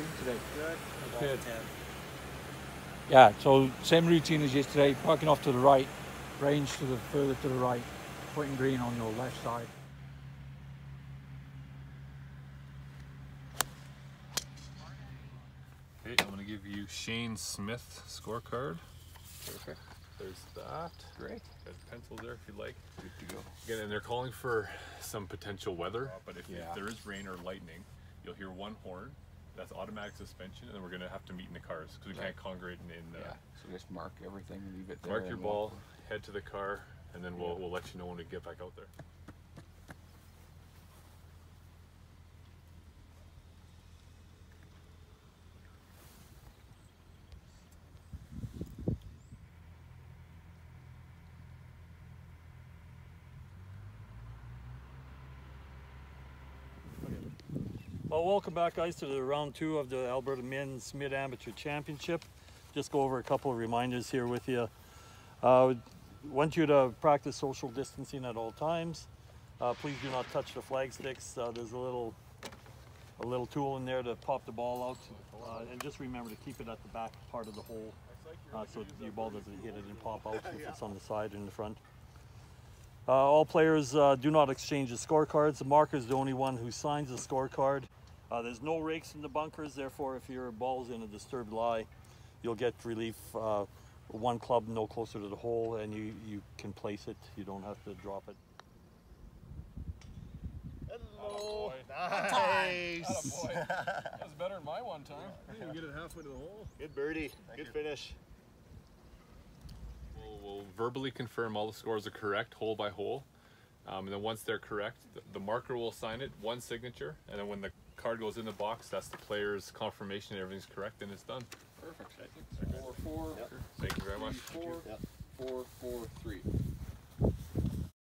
you today? Good. Good. Yeah, so same routine as yesterday, parking off to the right, range to the further to the right, putting green on your left side. Okay, I'm gonna give you Shane Smith scorecard. Perfect. There's that. Great. Got pencils there if you'd like. Good to go. Again, and they're calling for some potential weather, oh, but if, Yeah. if there is rain or lightning, you'll hear one horn. That's automatic suspension, and then we're gonna have to meet in the cars because we can't congregate in. in uh, Yeah. So just mark everything, leave it there. Mark your ball, head to the car, and then we'll we'll let you know when we get back out there. Well, welcome back, guys, to the round two of the Alberta Men's Mid Amateur Championship. Just go over a couple of reminders here with you. Uh, want you to practice social distancing at all times. Uh, please do not touch the flag sticks. Uh, there's a little a little tool in there to pop the ball out, uh, and just remember to keep it at the back part of the hole, uh, so your ball doesn't hit it and pop out if it's on the side or in the front. Uh, all players uh, do not exchange the scorecards. The marker is the only one who signs the scorecard. Uh, there's no rakes in the bunkers, therefore, if your ball's in a disturbed lie, you'll get relief. Uh, one club no closer to the hole, and you, you can place it. You don't have to drop it. Hello. Nice. That was better than my one time. I didn't get it halfway to the hole. Good birdie. Good finish. We'll, we'll verbally confirm all the scores are correct, hole by hole. Um, and then once they're correct, the, the marker will sign it, one signature, and then when the card goes in the box, that's the player's confirmation that everything's correct and it's done. Perfect. Four, four, Thank you very much. three, four, Yep. four, four, three.